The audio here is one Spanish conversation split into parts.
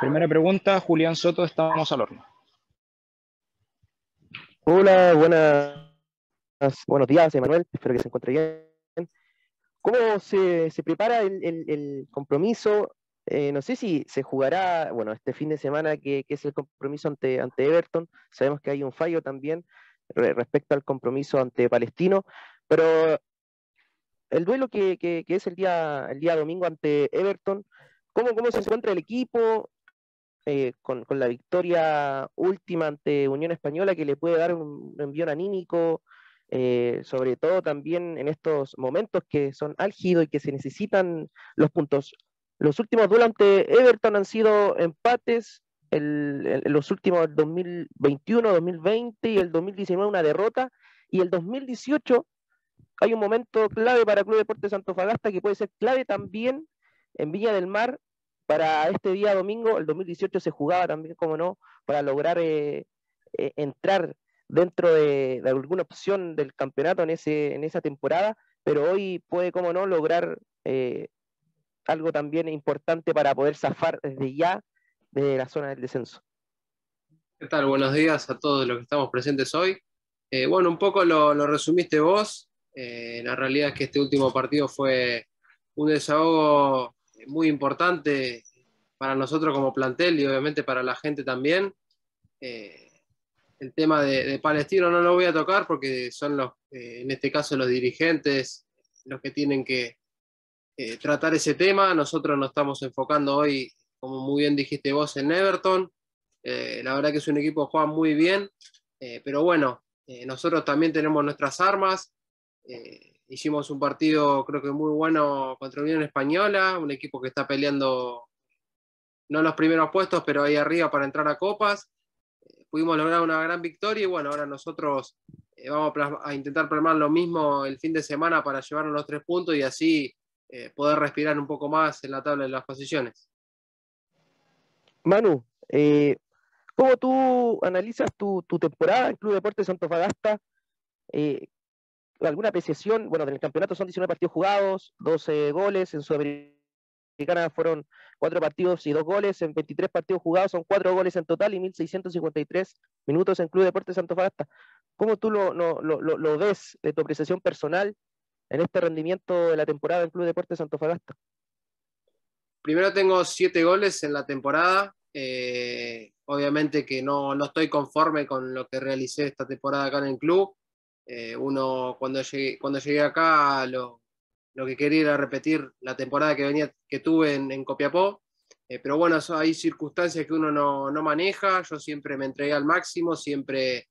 Primera pregunta, Julián Soto, estamos al horno. Hola, buenas, buenos días, Emanuel. Espero que se encuentre bien. ¿Cómo se, prepara el, compromiso? Eh, no sé si se jugará, bueno, este fin de semana que, es el compromiso ante, ante Everton. Sabemos que hay un fallo también respecto al compromiso ante Palestino, pero el duelo que, que, es el día, el día domingo ante Everton, ¿cómo, cómo se encuentra el equipo? Eh, con, la victoria última ante Unión Española que le puede dar un, envío anímico, eh, sobre todo también en estos momentos que son álgidos y que se necesitan los puntos. Los últimos duelos ante Everton han sido empates, los últimos 2021, 2020 y el 2019 una derrota, y el 2018 hay un momento clave para Club Deportes Fagasta que puede ser clave también en Villa del Mar para este día domingo, el 2018 se jugaba también, como no, para lograr eh, eh, entrar dentro de, alguna opción del campeonato en, ese, en esa temporada, pero hoy puede, como no, lograr eh, algo también importante para poder zafar desde ya de la zona del descenso. ¿Qué tal? Buenos días a todos los que estamos presentes hoy. bueno, un poco lo, lo resumiste vos. la realidad es que este último partido fue un desahogo muy importante para nosotros como plantel y obviamente para la gente también. Eh, el tema de, Palestino no lo voy a tocar porque son los, eh, en este caso los dirigentes los que tienen que eh, tratar ese tema. Nosotros nos estamos enfocando hoy, como muy bien dijiste vos, en Everton. la verdad que es un equipo que juega muy bien, pero bueno, nosotros también tenemos nuestras armas hicimos un partido creo que muy bueno contra Unión Española, un equipo que está peleando no los primeros puestos, pero ahí arriba para entrar a copas. Eh, pudimos lograr una gran victoria y bueno, ahora nosotros eh, vamos a, intentar plasmar lo mismo el fin de semana para llevarnos los tres puntos y así eh, poder respirar un poco más en la tabla de las posiciones. Manu, ¿cómo tú analizas tu, temporada en Club Deportes Santofagasta? Alguna apreciación, bueno, del campeonato son 19 partidos jugados, 12 goles, en Sudamericana fueron 4 partidos y 2 goles, en 23 partidos jugados son 4 goles en total y 1.653 minutos en Club Deportes Santofagasta. ¿Cómo tú lo, lo, ves de tu apreciación personal en este rendimiento de la temporada en Club Deportes Santofagasta? Primero tengo 7 goles en la temporada. Eh, obviamente que no, no estoy conforme con lo que realicé esta temporada acá en el club eh, uno, cuando llegué, cuando llegué acá, lo, que quería era repetir la temporada que, venía, que tuve en, Copiapó. Eh, pero bueno, hay circunstancias que uno no, maneja. Yo siempre me entregué al máximo, siempre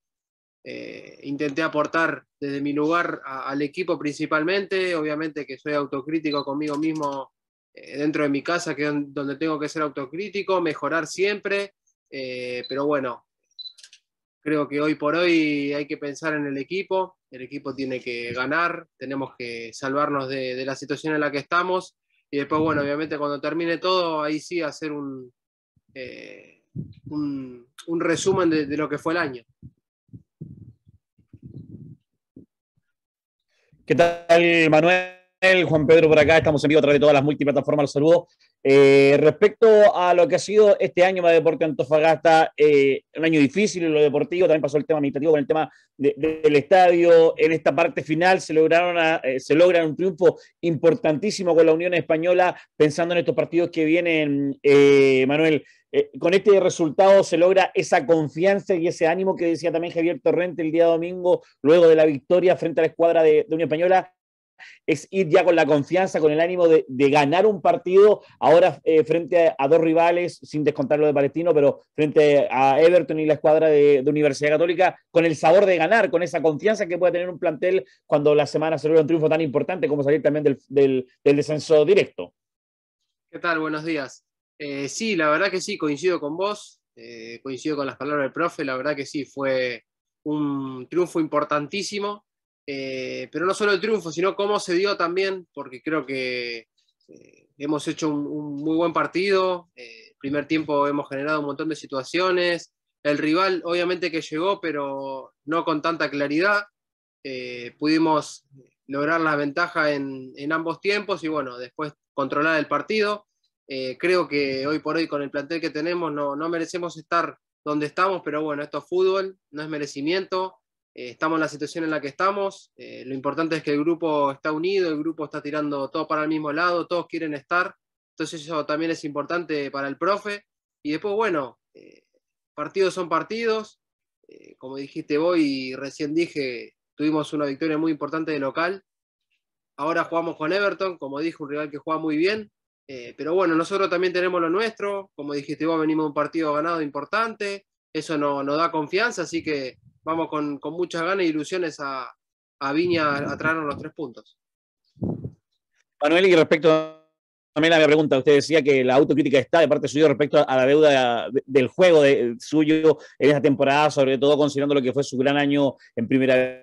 eh, intenté aportar desde mi lugar al equipo principalmente. Obviamente que soy autocrítico conmigo mismo dentro de mi casa, que es donde tengo que ser autocrítico, mejorar siempre. pero bueno, Creo que hoy por hoy hay que pensar en el equipo, el equipo tiene que ganar, tenemos que salvarnos de, la situación en la que estamos y después, bueno, obviamente cuando termine todo, ahí sí hacer un, eh, un, resumen de, de lo que fue el año. ¿Qué tal, Manuel? Juan Pedro por acá, estamos en vivo a través de todas las multiplataformas, los saludo. Eh, respecto a lo que ha sido este año para Deporte Antofagasta, eh, un año difícil en lo deportivo, también pasó el tema administrativo con el tema del estadio. En esta parte final se, lograron eh, se logra un triunfo importantísimo con la Unión Española, pensando en estos partidos que vienen, Manuel. con este resultado se logra esa confianza y ese ánimo que decía también Javier Torrente el día domingo, luego de la victoria frente a la escuadra de Unión Española es ir ya con la confianza, con el ánimo de, ganar un partido, ahora eh, frente a, dos rivales, sin descontar lo de Palestino, pero frente a Everton y la escuadra de, Universidad Católica, con el sabor de ganar, con esa confianza que puede tener un plantel cuando la semana se logra un triunfo tan importante como salir también del, descenso directo. ¿Qué tal? Buenos días. Eh, sí, la verdad que sí, coincido con vos, eh, coincido con las palabras del profe, la verdad que sí, fue un triunfo importantísimo eh, pero no solo el triunfo, sino cómo se dio también, porque creo que eh, hemos hecho un, muy buen partido. Eh, primer tiempo hemos generado un montón de situaciones. El rival, obviamente, que llegó, pero no con tanta claridad. pudimos lograr la ventaja en, ambos tiempos y, bueno, después controlar el partido. Eh, creo que hoy por hoy con el plantel que tenemos no, no, merecemos estar donde estamos, pero bueno, esto es fútbol, no es merecimiento. Eh, estamos en la situación en la que estamos. Eh, lo importante es que el grupo está unido, el grupo está tirando todo para el mismo lado, todos quieren estar. Entonces eso también es importante para el profe. Y después, bueno, partidos son partidos. como dijiste vos y recién dije, tuvimos una victoria muy importante de local. Ahora jugamos con Everton, como dije, un rival que juega muy bien. Eh, pero bueno, nosotros también tenemos lo nuestro. Como dijiste vos, venimos de un partido ganado importante. Eso nos da confianza, así que vamos con, con muchas ganas e ilusiones a, a Viña a traernos los tres puntos. Manuel, y respecto también a mi pregunta, usted decía que la autocrítica está de parte suya respecto a la deuda del juego de, suyo en esta temporada, sobre todo considerando lo que fue su gran año en primera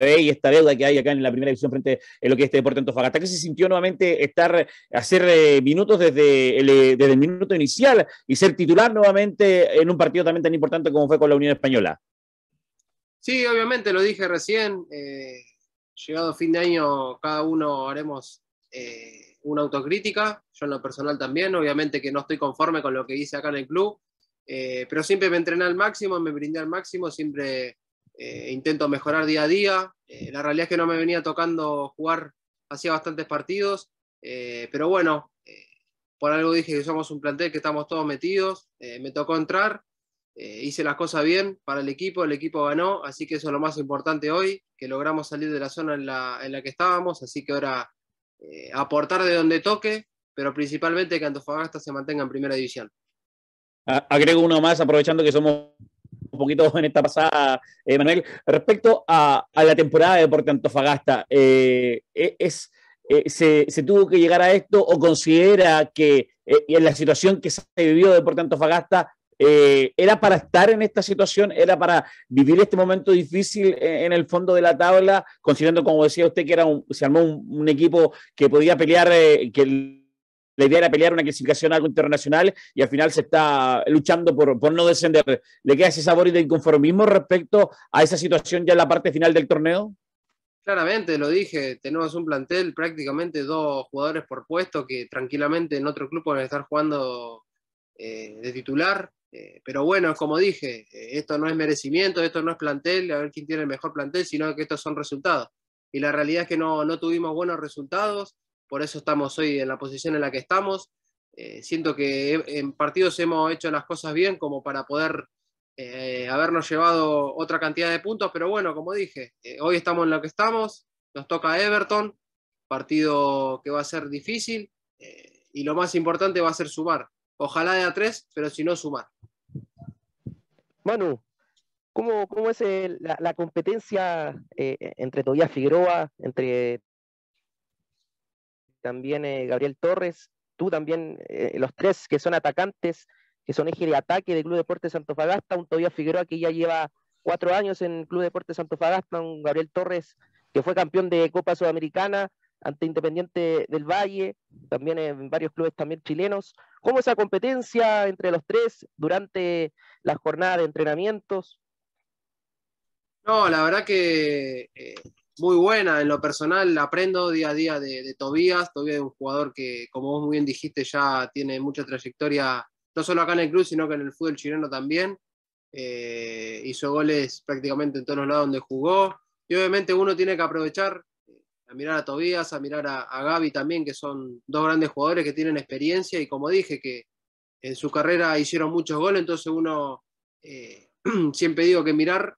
y esta deuda que hay acá en la primera división frente a lo que es este Deporte Antofagasta, que se sintió nuevamente estar, hacer eh, minutos desde el, eh, desde el minuto inicial y ser titular nuevamente en un partido también tan importante como fue con la Unión Española. Sí, obviamente, lo dije recién, eh, llegado fin de año cada uno haremos una autocrítica, yo en lo personal también, obviamente que no estoy conforme con lo que hice acá en el club, pero siempre me entrené al máximo, me brindé al máximo, siempre eh, intento mejorar día a día. Eh, la realidad es que no me venía tocando jugar hacía bastantes partidos, eh, pero bueno, por algo dije que somos un plantel que estamos todos metidos. me tocó entrar, hice las cosas bien para el equipo, el equipo ganó, así que eso es lo más importante hoy, que logramos salir de la zona en la, en la que estábamos, así que ahora aportar de donde toque, pero principalmente que Antofagasta se mantenga en primera división. Agrego uno más, aprovechando que somos un poquito en esta pasada, eh, Manuel. Respecto a, la temporada de Deporte Antofagasta, eh, e, es, eh, se, tuvo que llegar a esto o considera que en la situación que se vivió de Deporte Antofagasta era para estar en esta situación, era para vivir este momento difícil en, el fondo de la tabla, considerando, como decía usted, que era un, se armó un, equipo que podía pelear, que la idea era pelear una clasificación a algo internacional y al final se está luchando por, por no descender. ¿Le queda ese sabor de inconformismo respecto a esa situación ya en la parte final del torneo? Claramente, lo dije, tenemos un plantel prácticamente dos jugadores por puesto que tranquilamente en otro club pueden estar jugando eh, de titular. Eh, pero bueno, como dije, eh, esto no es merecimiento, esto no es plantel, a ver quién tiene el mejor plantel, sino que estos son resultados. Y la realidad es que no, no tuvimos buenos resultados por eso estamos hoy en la posición en la que estamos. Eh, siento que en partidos hemos hecho las cosas bien como para poder eh, habernos llevado otra cantidad de puntos, pero bueno, como dije, hoy estamos en lo que estamos, nos toca Everton, partido que va a ser difícil y lo más importante va a ser sumar. Ojalá de a tres, pero si no, sumar. Manu, ¿cómo, cómo es la, competencia entre Tobias Figueroa, entre también eh, Gabriel Torres, tú también, eh, los tres que son atacantes, que son eje de ataque del Club Deportes Santofagasta, un Tobías Figueroa que ya lleva cuatro años en Club Deportes Santofagasta, un Gabriel Torres que fue campeón de Copa Sudamericana ante Independiente del Valle, también en varios clubes también chilenos. ¿Cómo esa competencia entre los tres durante la jornada de entrenamientos? No, la verdad que eh, muy buena. En lo personal aprendo día a día de, Tobías. Tobías es un jugador que, como vos muy bien dijiste, ya tiene mucha trayectoria, no solo acá en el club, sino que en el fútbol chileno también. Eh, hizo goles prácticamente en todos los lados donde jugó. Y obviamente uno tiene que aprovechar a mirar a Tobías, a mirar a, a Gaby también, que son dos grandes jugadores que tienen experiencia y como dije, que en su carrera hicieron muchos goles, entonces uno eh, siempre digo que mirar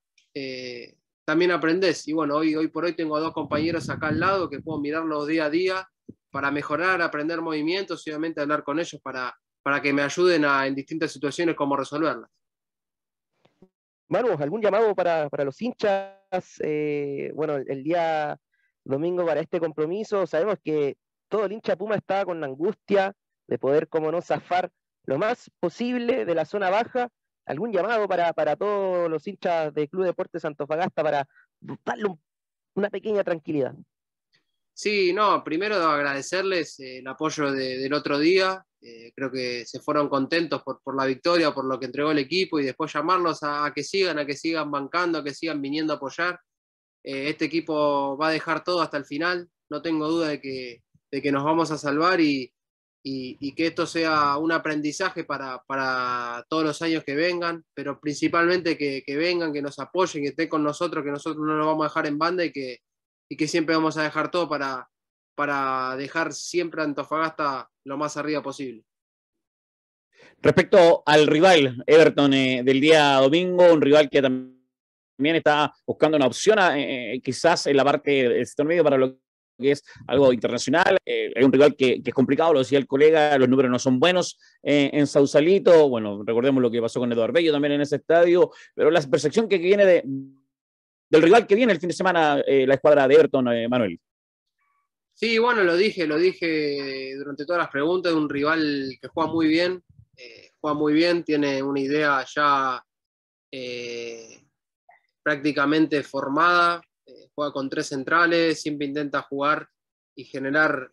también aprendes. Y bueno, hoy, hoy por hoy tengo dos compañeros acá al lado que puedo mirarlos día a día para mejorar, aprender movimientos y obviamente hablar con ellos para, para que me ayuden a, en distintas situaciones cómo resolverlas. Manu, ¿algún llamado para, los hinchas? Eh, bueno, el, día domingo para este compromiso, sabemos que todo el hincha Puma está con la angustia de poder, como no, zafar lo más posible de la zona baja algún llamado para, todos los hinchas del Club Deportes Antofagasta para darle una pequeña tranquilidad. Sí, no, primero agradecerles eh, el apoyo del otro día. Eh, creo que se fueron contentos por, la victoria, por lo que entregó el equipo y después llamarlos a, que sigan, a que sigan bancando, a que sigan viniendo a apoyar. Eh, este equipo va a dejar todo hasta el final. No tengo duda de que, de que nos vamos a salvar y, y, que esto sea un aprendizaje para, todos los años que vengan, pero principalmente que, vengan, que nos apoyen, que estén con nosotros, que nosotros no nos vamos a dejar en banda y que, que siempre vamos a dejar todo para, para dejar siempre a Antofagasta lo más arriba posible. Respecto al rival Everton eh, del día domingo, un rival que también está buscando una opción, eh, quizás en la parte del sector medio para lo que es algo internacional. Eh, hay un rival que, es complicado, lo decía el colega, los números no son buenos en Sausalito. Bueno, recordemos lo que pasó con Eduardo Bello también en ese estadio, pero la percepción que viene de, del rival que viene el fin de semana, la escuadra de Everton, Manuel. Sí, bueno, lo dije, lo dije durante todas las preguntas, de un rival que juega muy bien, eh, juega muy bien, tiene una idea ya eh, prácticamente formada, eh, juega con tres centrales, siempre intenta jugar y generar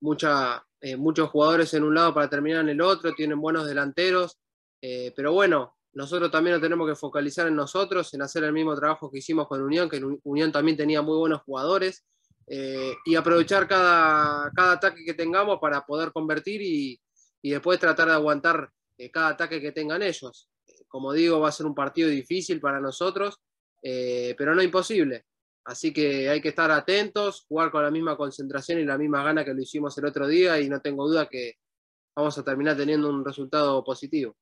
muchos jugadores en un lado para terminar en el otro, tienen buenos delanteros, pero bueno, nosotros también nos tenemos que focalizar en nosotros, en hacer el mismo trabajo que hicimos con Unión, que Unión también tenía muy buenos jugadores. Eh, y aprovechar cada, cada, ataque que tengamos para poder convertir y, y después tratar de aguantar eh, cada ataque que tengan ellos. Eh, como digo, va a ser un partido difícil para nosotros, pero no imposible. Así que hay que estar atentos, jugar con la misma concentración y la misma gana que lo hicimos el otro día y no tengo duda que vamos a terminar teniendo un resultado positivo.